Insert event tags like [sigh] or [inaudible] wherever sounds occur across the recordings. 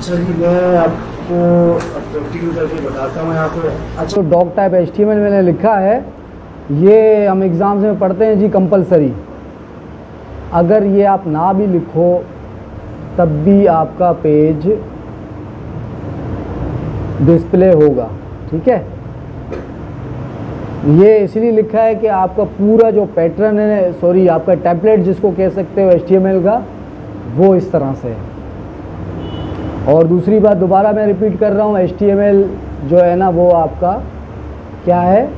मैं आपको प्रैक्टिकल करके बताता हूँ यहाँ पे। अच्छा तो डॉग टाइप एच मैंने लिखा है, ये हम एग्ज़ाम्स में पढ़ते हैं जी कंपलसरी। अगर ये आप ना भी लिखो, तब भी आपका पेज डिस्प्ले होगा, ठीक है? ये इसलिए लिखा है कि आपका पूरा जो पैटर्न है सॉरी आपका टेम्पलेट जिसको कह सकते हो एच का, वो इस तरह से है। और दूसरी बात दोबारा मैं रिपीट कर रहा हूँ एचटीएमएल जो है ना वो आपका क्या है?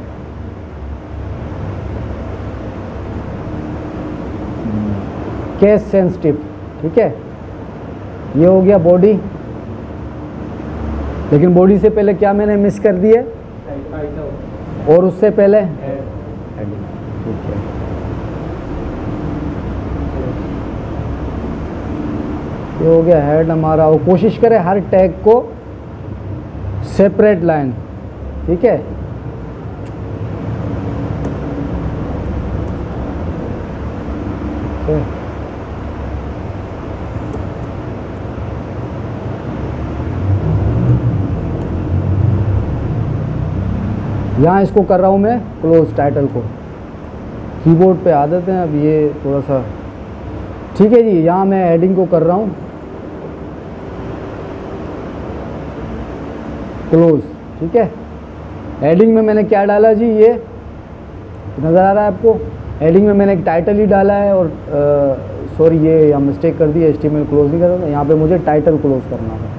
केस सेंसिटिव ठीक है? ये हो गया बॉडी लेकिन बॉडी से पहले क्या मैंने मिस कर दिया और उससे पहले? ठीक है। ये हो गया हेड हमारा। और कोशिश करें हर टैग को सेपरेट लाइन ठीक है? यहाँ इसको कर रहा हूँ मैं क्लोज टाइटल को। कीबोर्ड पे आदत है। अब ये थोड़ा सा ठीक है जी, यहाँ मैं हेडिंग को कर रहा हूँ। क्लोज ठीक है? हेडिंग में मैंने क्या डाला जी ये? नज़र आ रहा है आपको? हेडिंग में मैंने एक टाइटल ही डाला है और सॉरी ये यहाँ मिस्टेक कर दी एच टी क्लोज नहीं कर रहा था। यहाँ पे मुझे टाइटल क्लोज करना है।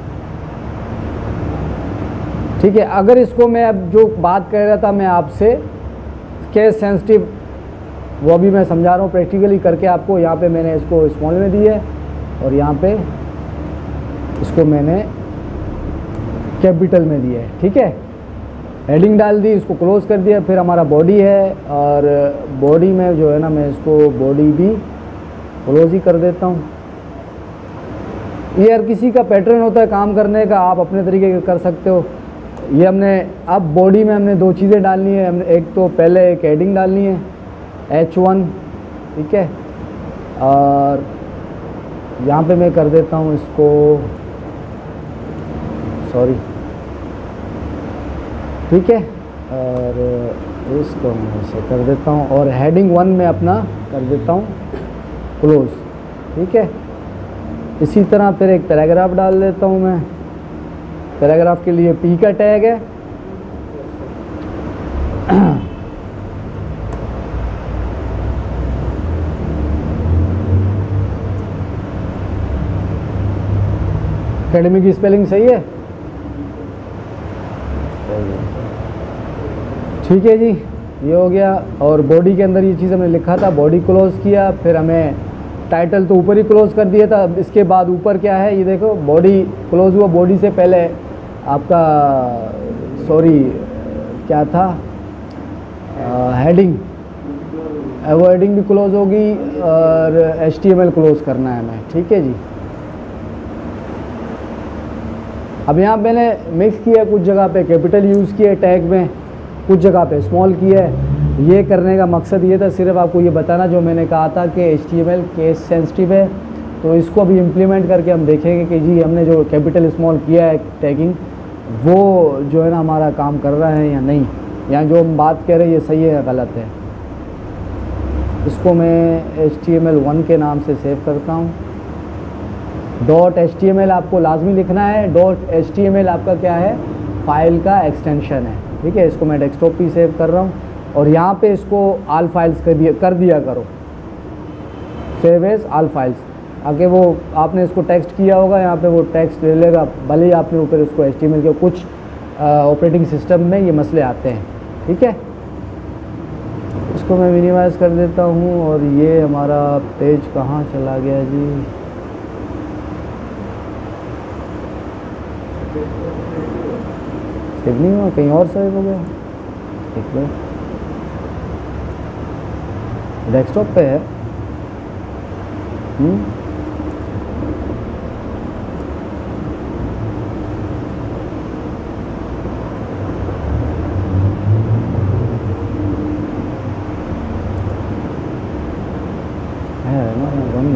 ठीक है, अगर इसको मैं अब जो बात कर रहा था मैं आपसे केस सेंसिटिव वो भी मैं समझा रहा हूँ प्रैक्टिकली करके आपको यहाँ पे मैंने इसको स्मॉल में दी है और यहाँ पे इसको मैंने कैपिटल में दिया है, ठीक है? हेडिंग डाल दी, इसको क्लोज कर दिया, फिर हमारा बॉडी है, और बॉडी में जो है ना, मैं इसको बॉडी भी क्लोज ही कर देता हूँ। ये हर किसी का पैटर्न होता है काम करने का, आप अपने तरीके का कर सकते हो। ये हमने, अब बॉडी में हमने दो चीज़ें डालनी है, हमने एक तो पहले एक हेडिंग डालनी है एच वन ठीक है? और यहाँ पे मैं कर देता हूँ इसको सॉरी ठीक है? और इसको मैं ऐसे कर देता हूँ और हेडिंग वन में अपना कर देता हूँ क्लोज ठीक है? इसी तरह फिर एक पैराग्राफ डाल देता हूँ मैं। पैराग्राफ के लिए पी का टैग है। अकेडमी की स्पेलिंग सही है? ठीक है जी, ये हो गया। और बॉडी के अंदर ये चीज़ हमने लिखा था बॉडी क्लोज किया, फिर हमें टाइटल तो ऊपर ही क्लोज कर दिया था। इसके बाद ऊपर क्या है, ये देखो बॉडी क्लोज हुआ। बॉडी से पहले आपका सॉरी क्या था? हेडिंग वो हेडिंग भी क्लोज होगी और एचटीएमएल क्लोज करना है हमें। ठीक है जी। अब यहाँ मैंने मिक्स किया कुछ जगह पे कैपिटल यूज़ किया टैग में। कुछ जगह पे स्मॉल किया है। ये करने का मकसद ये था, सिर्फ़ आपको ये बताना जो मैंने कहा था कि एच टी केस सेंसिटिव है। तो इसको अभी इम्प्लीमेंट करके हम देखेंगे कि जी हमने जो कैपिटल स्मॉल किया है टैगिंग वो जो है ना हमारा काम कर रहा है या नहीं। या जो हम बात कह रहे हैं, ये सही है या गलत है? इसको मैं H T M L one के नाम से सेव करता हूँ। Dot H T M L आपको लाजमी लिखना है। Dot H T M L आपका क्या है? फ़ाइल का एक्सटेंशन है। ठीक है, इसको मैं डेस्कटॉप भी सेव कर रहा हूँ और यहाँ पे इसको आल फाइल्स कर दिया कर दिया करो। सेव एज आल फाइल्स आगे वो आपने इसको टेक्स्ट किया होगा, यहाँ पे वो टेक्स्ट ले लेगा। भले ही आपने ऊपर इसको एच के कुछ ऑपरेटिंग सिस्टम में ये मसले आते हैं। ठीक है? इसको मैं मिनिमाइज़ कर देता हूँ और ये हमारा पेज कहाँ चला गया जी? सेव नहीं हुआ, कहीं और सेव हो गया। ठीक है डेस्कटॉप पे है। हम्म।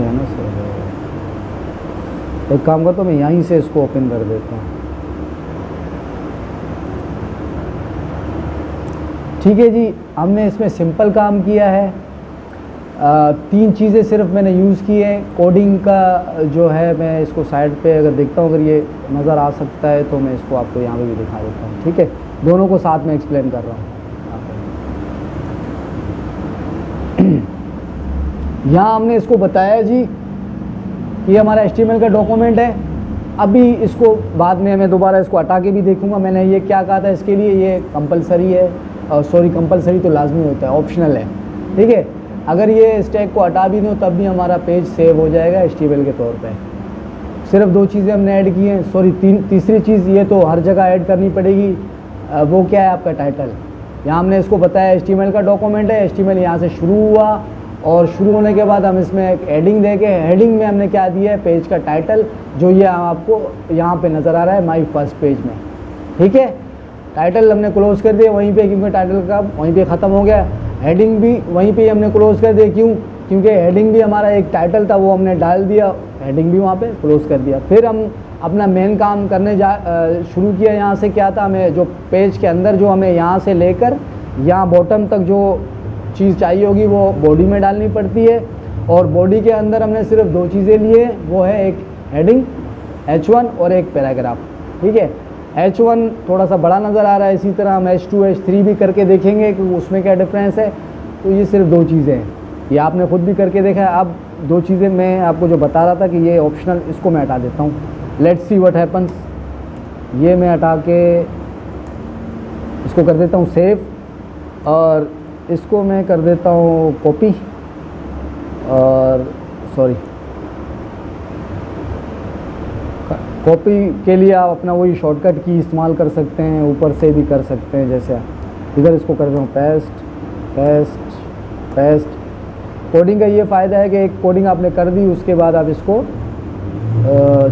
ना सर एक काम करता हूँ, मैं यहीं से इसको ओपन कर देता हूँ। ठीक है जी हमने इसमें सिंपल काम किया है। आ, तीन चीज़ें सिर्फ़ मैंने यूज़ की हैं। कोडिंग का जो है मैं इसको साइड पे अगर देखता हूँ अगर ये नज़र आ सकता है तो मैं इसको आपको यहाँ पे भी दिखा देता हूँ ठीक है? दोनों को साथ में एक्सप्लेन कर रहा हूँ। [clears throat] यहाँ हमने इसको बताया जी ये हमारा एच का डॉक्यूमेंट है। अभी इसको बाद में मैं दोबारा इसको हटा के भी देखूँगा। मैंने ये क्या कहा था इसके लिए ये कंपलसरी है। सॉरी कंपलसरी तो लाजमी होता है ऑप्शनल है। ठीक है? अगर ये स्टैक को हटा भी दो, तब भी हमारा पेज सेव हो जाएगा एच के तौर पर सिर्फ़ दो चीज़ें हमने ऐड की हैं। सॉरी तीन, तीसरी चीज़ ये तो हर जगह ऐड करनी पड़ेगी। वो क्या है आपका टाइटल यहाँ हमने इसको बताया एच का डॉक्यूमेंट है। एच यहाँ से शुरू हुआ और शुरू होने के बाद हम इसमें एक हेडिंग देके हेडिंग में हमने क्या दिया है? पेज का टाइटल जो ये आपको यहाँ पे नज़र आ रहा है माई फ़र्स्ट पेज में। ठीक है? टाइटल हमने क्लोज कर दिया, वहीं पे क्योंकि टाइटल का वहीं पे ख़त्म हो गया। हेडिंग भी वहीं पे हमने क्लोज कर दिया। क्यों? क्योंकि हेडिंग भी हमारा एक टाइटल था, वो हमने डाल दिया हेडिंग भी वहाँ पे क्लोज कर दिया। फिर हम अपना मेन काम करने जा शुरू किया यहाँ से। क्या था? हमें जो पेज के अंदर जो हमें यहाँ से लेकर यहाँ बॉटम तक जो चीज़ चाहिए होगी, वो बॉडी में डालनी पड़ती है। और बॉडी के अंदर हमने सिर्फ़ दो चीज़ें लिए वो है एक हेडिंग H1 और एक पैराग्राफ ठीक है? H1 थोड़ा सा बड़ा नज़र आ रहा है इसी तरह हम H2 H3 भी करके देखेंगे कि उसमें क्या डिफरेंस है। तो ये सिर्फ़ दो चीज़ें हैं। ये आपने खुद भी करके देखा है। अब दो चीज़ें मैं आपको जो बता रहा था कि ये ऑप्शनल इसको मैं हटा देता हूँ। लेट्स सी व्हाट हैपन्स ये मैं हटा के इसको कर देता हूँ सेव और इसको मैं कर देता हूँ कॉपी और सॉरी कॉपी के लिए आप अपना वही शॉर्टकट की इस्तेमाल कर सकते हैं, ऊपर से भी कर सकते हैं, जैसे इधर इसको कर रहा हूँ पेस्ट पेस्ट पेस्ट कोडिंग का ये फ़ायदा है कि एक कोडिंग आपने कर दी, उसके बाद आप इसको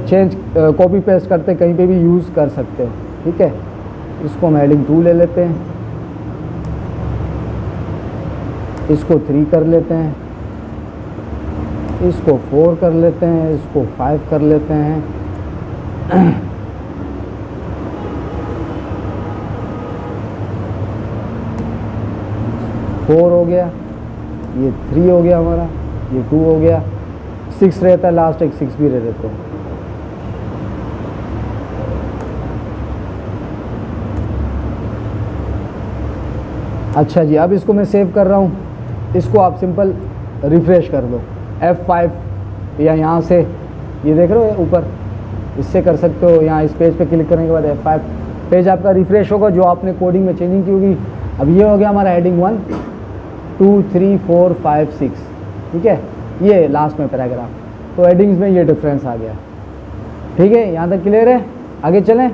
चेंज कॉपी पेस्ट करते, कहीं पे भी यूज़ कर सकते हैं, ठीक है? इसको हम हेडिंग टू ले लेते हैं। इसको थ्री कर लेते हैं। इसको फोर कर लेते हैं, इसको फाइव कर लेते हैं। [clears throat] फोर हो गया। ये थ्री हो गया हमारा। ये टू हो गया। सिक्स रहता है लास्ट एक सिक्स भी रह देते हैं। अच्छा जी, अब इसको मैं सेव कर रहा हूँ। इसको आप सिंपल रिफ्रेश कर दो F5 या यहाँ से। ये देख रहे हो ऊपर। इससे कर सकते हो। यहाँ इस पेज पे क्लिक करने के बाद F5 पेज आपका रिफ्रेश होगा जो आपने कोडिंग में चेंजिंग की होगी। अब ये हो गया हमारा heading one two three four five six ठीक है? ये लास्ट में पैराग्राफ तो हेडिंग्स में ये डिफरेंस आ गया। ठीक है? यहाँ तक क्लियर है? आगे चलें?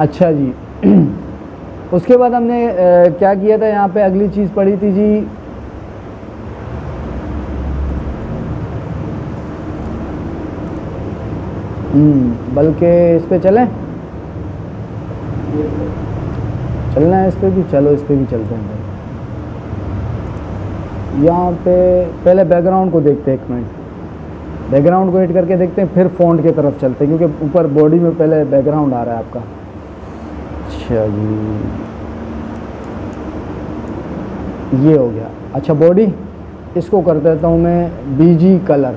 अच्छा जी। [clears throat] उसके बाद हमने आ, क्या किया था? यहाँ पे अगली चीज़ पढ़ी थी जी। बल्कि इस पर चलें? चलना है इस पर भी? चलो, इस पर भी चलते हैं भाई। यहाँ पे पहले बैकग्राउंड को देखते हैं एक मिनट बैकग्राउंड को एड करके देखते हैं, फिर फ़ॉन्ट की तरफ़ चलते हैं, क्योंकि ऊपर बॉडी में पहले बैकग्राउंड आ रहा है आपका। अच्छा जी। ये हो गया। अच्छा बॉडी इसको कर देता हूँ मैं बीजी कलर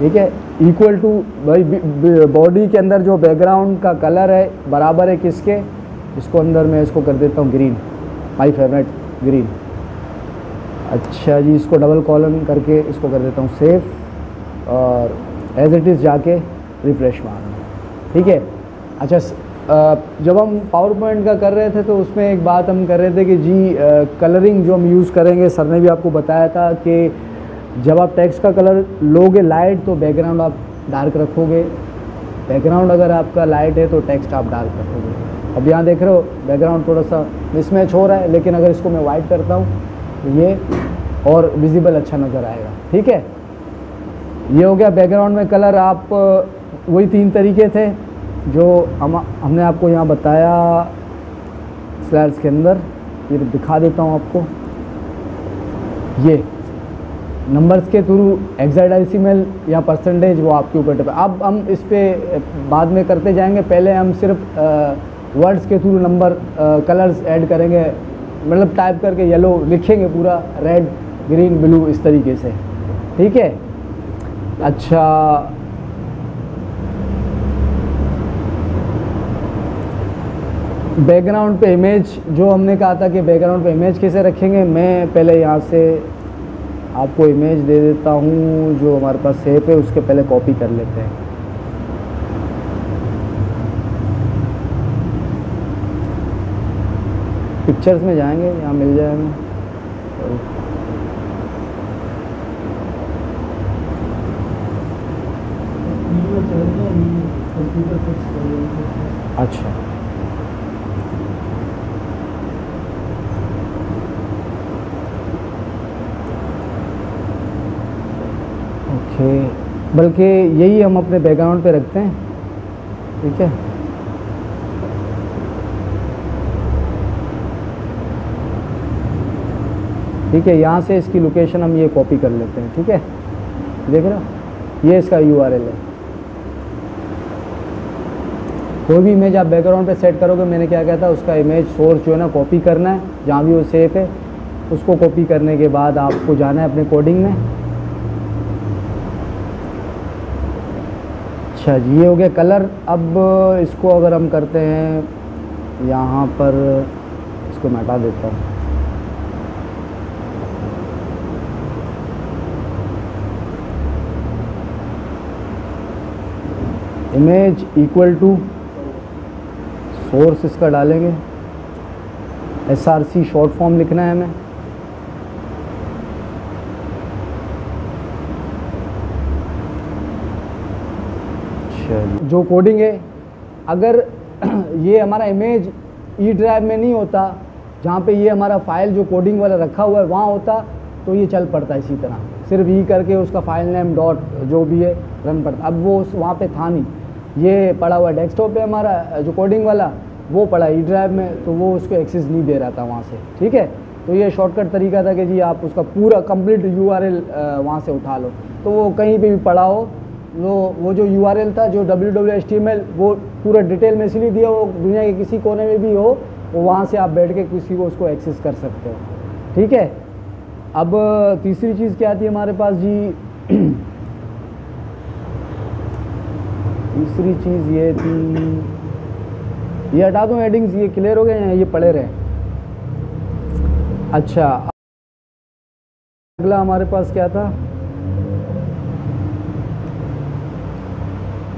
ठीक है? इक्वल टू भाई बॉडी के अंदर जो बैकग्राउंड का कलर है, बराबर है किसके? इसको अंदर मैं इसको कर देता हूँ ग्रीन माई फेवरेट ग्रीन अच्छा जी, इसको डबल कॉलम करके इसको कर देता हूँ सेफ़ और एज इट इज़ जाके रिफ्रेश मारना ठीक है? अच्छा जब हम पावर पॉइंट का कर रहे थे तो उसमें एक बात हम कर रहे थे कि जी कलरिंग जो हम यूज़ करेंगे, सर ने भी आपको बताया था कि जब आप टेक्स्ट का कलर लोगे लाइट तो बैकग्राउंड आप डार्क रखोगे। बैकग्राउंड अगर आपका लाइट है तो टेक्स्ट आप डार्क रखोगे। अब यहाँ देख रहे हो बैकग्राउंड थोड़ा सा मिसमैच हो रहा है, लेकिन अगर इसको मैं वाइट करता हूँ तो ये और विजिबल अच्छा नज़र आएगा। ठीक है? ये हो गया बैकग्राउंड में कलर आप वही तीन तरीके थे, जो हम, हमने आपको यहाँ बताया स्लाइड्स के अंदर। ये दिखा देता हूँ आपको। ये। नंबर्स के थ्रू एक्साइडाइसिमल या परसेंटेज वो आपके ऊपर डिपेंड अब हम इस पर बाद में करते जाएँगे। पहले हम सिर्फ़ वर्ड्स के थ्रू नंबर कलर्स ऐड करेंगे। मतलब टाइप करके येलो लिखेंगे पूरा रेड ग्रीन ब्लू इस तरीके से। ठीक है? अच्छा। बैकग्राउंड पे इमेज जो हमने कहा था कि बैकग्राउंड पे इमेज कैसे रखेंगे, मैं पहले यहाँ से आपको इमेज दे देता हूँ, जो हमारे पास सेफ़ है, उसके पहले कॉपी कर लेते हैं। पिक्चर्स में जाएँगे, यहाँ मिल जाएगा। अच्छा। ओके बल्कि यही हम अपने बैकग्राउंड पे रखते हैं। ठीक है? ठीक है, यहाँ से इसकी लोकेशन हम ये कॉपी कर लेते हैं, ठीक है? देख रहे हो? ये इसका यूआरएल है। कोई भी इमेज आप बैकग्राउंड पे सेट करोगे, मैंने क्या कहा था, उसका इमेज सोर्स जो है ना कॉपी करना है, जहाँ भी वो सेफ़ है, उसको कॉपी करने के बाद आपको जाना है अपने कोडिंग में। अच्छा जी, ये हो गया कलर। अब इसको अगर हम करते हैं, यहाँ पर इसको मैं हटा देता हूँ। इमेज इक्वल टू सोर्स इसका डालेंगे। S R C short form लिखना है हमें अच्छा जी। कोडिंग है, अगर [clears throat] ये हमारा इमेज ई ड्राइव में नहीं होता, जहाँ पे ये हमारा फ़ाइल जो कोडिंग वाला रखा हुआ है, वहाँ होता तो ये चल पड़ता इसी तरह। सिर्फ़ ई करके उसका फ़ाइल नेम डॉट जो भी है रन पड़ता। अब वो वहाँ पे था नहीं। ये पड़ा हुआ डेस्कटॉप पे हमारा, जो कोडिंग वाला, वो पड़ा ई ड्राइव में तो वो उसको एक्सेस नहीं दे रहा था वहाँ से। ठीक है? तो ये शॉर्टकट तरीका था कि जी आप उसका पूरा कंप्लीट यू आर एल वहाँ से उठा लो। तो वो कहीं पे भी पड़ा हो वो वो जो यूआरएल था, जो डब्ल्यू डब्ल्यू वो पूरा डिटेल में इसलिए दिया वो दुनिया के किसी कोने में भी हो, वो वहाँ से आप बैठ के किसी को उसको एक्सेस कर सकते हो। ठीक है? अब, तीसरी चीज़ क्या आती है हमारे पास जी? तीसरी चीज़ ये थी, ये हटा दूँ हेडिंग्स ये क्लियर हो गए हैं, ये पड़े रहे। अच्छा अगला हमारे पास क्या था?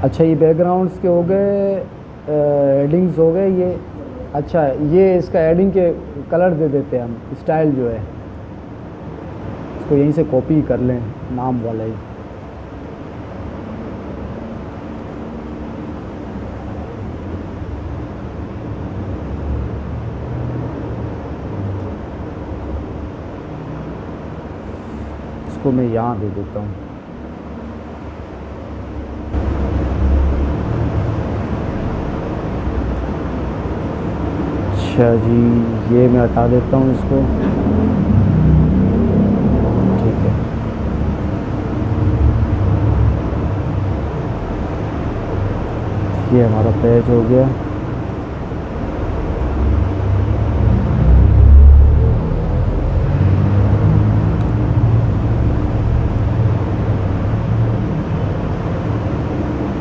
अच्छा ये बैकग्राउंड्स के हो गए हेडिंग्स हो गए, ये अच्छा ये इसका एडिंग के कलर दे देते हैं हम स्टाइल जो है। इसको यहीं से कॉपी कर लें, नाम वाला ही। इसको मैं यहाँ दे देता हूँ। अच्छा जी, ये मैं हटा देता हूँ इसको। ठीक है। ये हमारा पेज हो गया।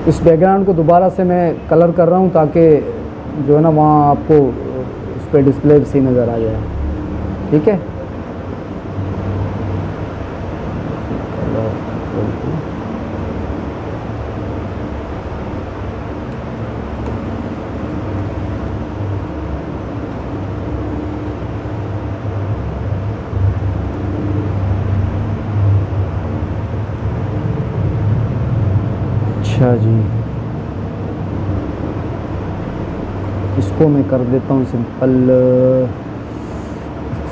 इस बैकग्राउंड को दोबारा से मैं कलर कर रहा हूँ ताकि जो है ना वहाँ आपको पर डिस्प्ले सी नज़र आ जाए ठीक है? अच्छा जी। इसको मैं कर देता हूँ सिंपल।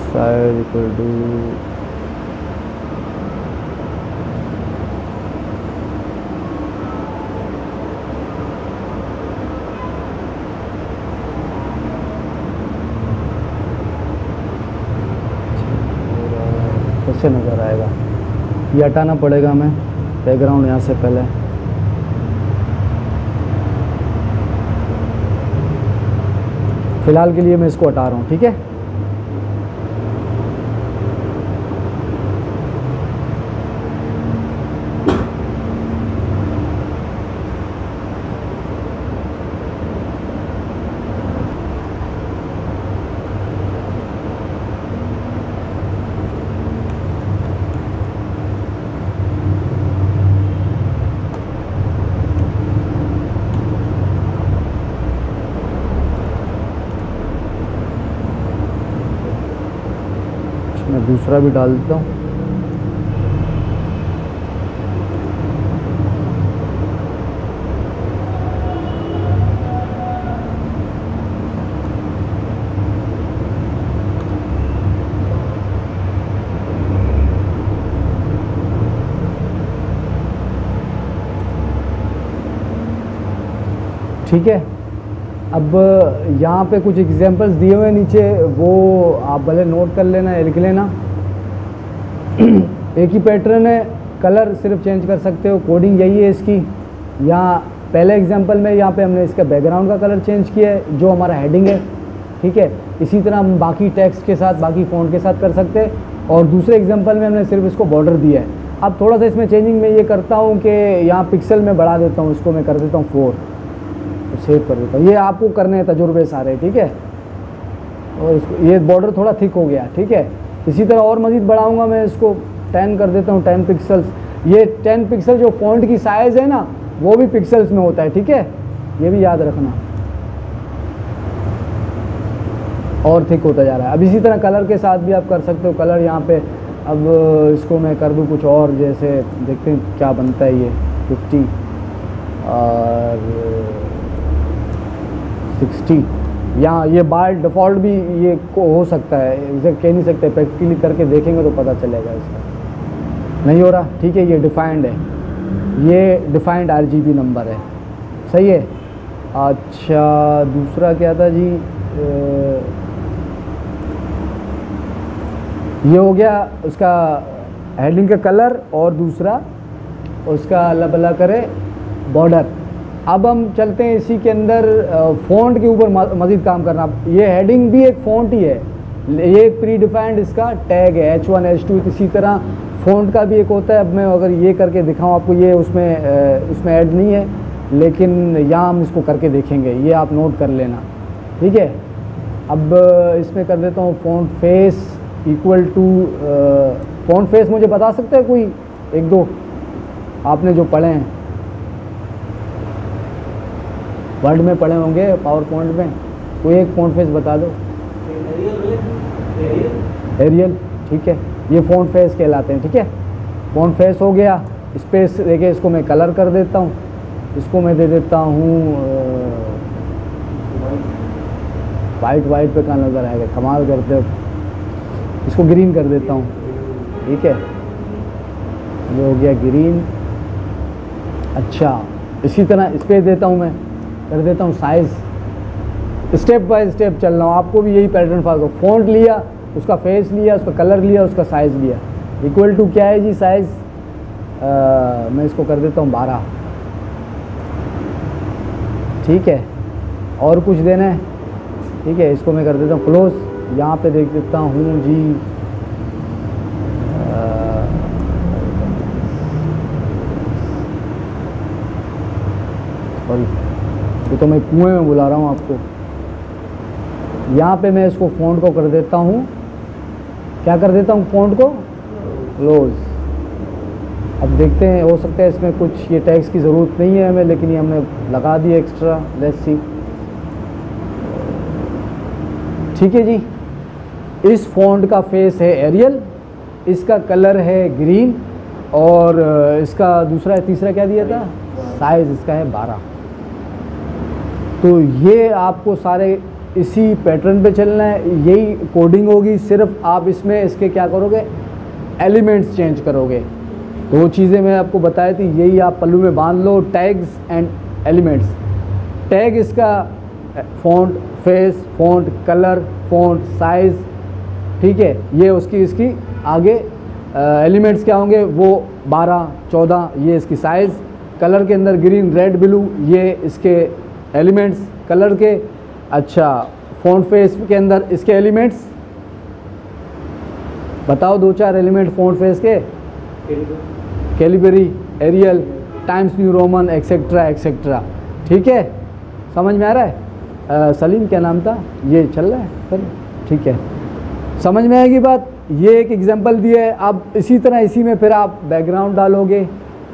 साइड इक्वल टू कैसे नज़र आएगा? ये हटाना पड़ेगा हमें। बैकग्राउंड यहाँ से पहले। फ़िलहाल के लिए मैं इसको हटा रहा हूँ ठीक है मैं दूसरा भी डाल देता हूँ। ठीक है? अब, यहाँ पे कुछ एग्जांपल्स दिए हुए नीचे, वो आप भले नोट कर लेना, लिख लेना। एक ही पैटर्न है कलर सिर्फ़ चेंज कर सकते हो कोडिंग यही है इसकी। यहाँ पहले एग्जांपल में यहाँ पे हमने इसका बैकग्राउंड का कलर चेंज किया है, जो हमारा हेडिंग है, ठीक है? इसी तरह हम बाकी टेक्स्ट के साथ, बाकी फ़ॉन्ट के साथ कर सकते हैं। और दूसरे एग्जांपल में हमने सिर्फ़ इसको बॉर्डर दिया है। अब थोड़ा सा इसमें चेंजिंग मैं ये करता हूँ कि यहाँ पिक्सल में बढ़ा देता हूँ, इसको मैं कर देता हूँ फोर तो सेव कर देता हूँ। ये आपको करने हैं, तजुर्बे सारे, ठीक है? और इसको, ये बॉर्डर थोड़ा थिक हो गया, ठीक है? इसी तरह और मज़ीद बढ़ाऊँगा मैं इसको टेन कर देता हूँ टेन पिक्सल्स ये टेन पिक्सल जो फॉन्ट की साइज़ है ना, वो भी पिक्सल्स में होता है, ठीक है? ये भी याद रखना। और थिक होता जा रहा है। अब इसी तरह कलर के साथ भी आप कर सकते हो। कलर यहाँ पे, अब इसको मैं कर दूँ कुछ और, जैसे देखते हैं क्या बनता है ये फिफ्टी और सिक्सटी यहाँ ये बार डिफ़ॉल्ट भी ये को हो सकता है एग्जैक्ट कह नहीं सकते प्रैक्टिकली करके देखेंगे तो पता चलेगा इसका। नहीं हो रहा? ठीक है, ये डिफाइंड है। ये डिफाइंड आर नंबर है। सही है? अच्छा दूसरा क्या था जी? ये हो गया उसका हेडिंग का कलर और दूसरा उसका अल्लाह करे बॉर्डर अब हम चलते हैं इसी के अंदर फ़ॉन्ट के ऊपर मज़ीद काम करना। ये हेडिंग भी एक फ़ॉन्ट ही है। ये एक प्री डिफाइंड इसका टैग है एच वन एच टू इसी तरह। फ़ॉन्ट का भी एक होता है। अब मैं अगर ये करके दिखाऊँ आपको, ये उसमें उसमें ऐड नहीं है। लेकिन यहाँ हम इसको करके देखेंगे। ये आप नोट कर लेना। ठीक है? अब इसमें कर देता हूँ font face equal to font face मुझे बता सकते हैं कोई? एक दो। आपने जो पढ़े हैं। वर्ड में पढ़े होंगे पावर पॉइंट में, कोई एक फ़ॉन्ट फेस बता दो। एरियल ठीक है। ये फ़ॉन्ट फेस कहलाते हैं, ठीक है। फ़ॉन्ट फेस हो गया स्पेस देखिए इसको मैं कलर कर देता हूँ। इसको मैं दे देता हूँ वाइट वाइट पे कहाँ नज़र आएगा? कमाल करते हो। इसको ग्रीन कर देता हूँ, ठीक है। ये हो गया ग्रीन अच्छा इसी तरह स्पेस देता हूँ मैं। कर देता हूँ साइज़ स्टेप बाय स्टेप चल रहा हूँ। आपको भी यही पैटर्न फॉलो फॉन्ट लिया, उसका फेस लिया, उसका कलर लिया, उसका साइज़ लिया। इक्वल टू क्या है जी साइज़ मैं इसको कर देता हूँ बारह। ठीक है? और कुछ देना है? ठीक है, इसको मैं कर देता हूँ। क्लोज यहाँ पे देख देता हूँ जी सॉरी ये तो मैं कुएँ में बुला रहा हूँ आपको। यहाँ पे मैं इसको फ़ॉन्ट को कर देता हूँ। क्या कर देता हूँ फ़ॉन्ट को? क्लोज अब देखते हैं, हो सकता है इसमें कुछ ये टैक्स की ज़रूरत नहीं है हमें, लेकिन ये हमने लगा दी एक्स्ट्रा लेट्स सी ठीक है जी। इस फ़ॉन्ट का फेस है एरियल इसका कलर है ग्रीन और इसका दूसरा, तीसरा क्या दिया था? साइज़ इसका है बारह। तो ये आपको सारे इसी पैटर्न पे चलना है। यही कोडिंग होगी, सिर्फ़ आप इसमें इसके क्या करोगे? एलिमेंट्स चेंज करोगे। दो चीज़ें मैं आपको बताई थी, यही आप पल्लू में बाँध लो टैग्स एंड एलिमेंट्स टैग इसका font face font colour font size ठीक है? ये उसकी, इसकी आगे एलिमेंट्स क्या होंगे? वो 12 14 ये इसकी साइज़ कलर के अंदर ग्रीन रेड ब्लू ये इसके एलिमेंट्स कलर के अच्छा फ़ॉन्ट फेस के अंदर इसके एलिमेंट्स। बताओ दो चार एलिमेंट फ़ॉन्ट फेस के। Calibri Arial Times New Roman etcetera etcetera ठीक है? समझ में आ रहा है? आ, सलीम क्या नाम था? ये चल रहा है? फिर ठीक है। समझ में आएगी बात? ये एक एग्जांपल दिया है। अब इसी तरह इसी में फिर आप बैकग्राउंड डालोगे।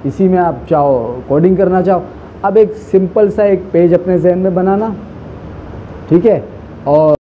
इसी में आप चाहो कोडिंग करना चाहो। अब एक सिंपल सा एक पेज अपने जहन में बनाना ठीक है? और